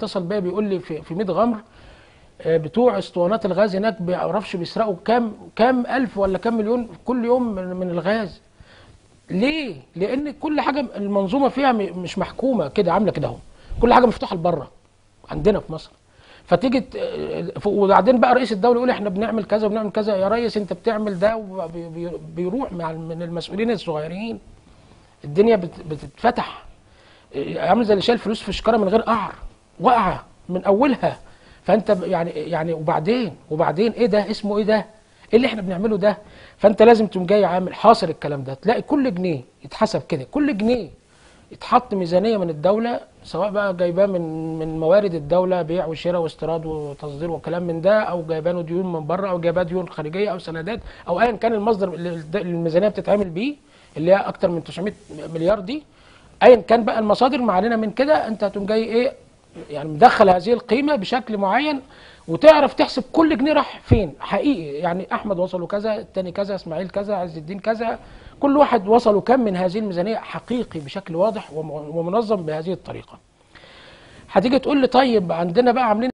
اتصل بيا بيقول لي في في ميت غمر آه، بتوع اسطوانات الغاز هناك بيعرفش بيسرقوا كام كام ألف ولا كام مليون كل يوم من, الغاز. ليه؟ لأن كل حاجة المنظومة فيها مش محكومة كده عاملة كده أهو. كل حاجة مفتوحة لبره عندنا في مصر. فتيجي ت- ف- وبعدين بقى رئيس الدولة يقول إحنا بنعمل كذا وبنعمل كذا. يا ريس أنت بتعمل ده وبيروح مع من المسؤولين الصغيرين. الدنيا بت- بتتفتح. عامل زي اللي شايل فلوس في شكارة من غير قعر واقعة من أولها. فأنت يعني يعني وبعدين وبعدين إيه ده؟ اسمه إيه ده؟ إيه اللي إحنا بنعمله ده؟ فأنت لازم تقوم جاي عامل حاصر الكلام ده. تلاقي كل جنيه يتحسب كده كل جنيه يتحط ميزانية من الدولة سواء بقى جايباه من من موارد الدولة بيع وشراء واستيراد وتصدير وكلام من ده أو جايبانه ديون من بره أو جايباه ديون خارجية أو سندات أو ايا كان المصدر اللي الميزانية بتتعمل بيه اللي هي أكتر من 900 مليار دي. ايا كان بقى المصادر ما علينا من كده أنت هتقوم جاي إيه؟ يعني مدخل هذه القيمة بشكل معين وتعرف تحسب كل جنيه راح فين. حقيقي يعني أحمد وصله كذا التاني كذا إسماعيل كذا عز الدين كذا كل واحد وصله كم من هذه الميزانية حقيقي بشكل واضح وم- ومنظم بهذه الطريقة. هتيجي تقول لي طيب عندنا بقى عاملين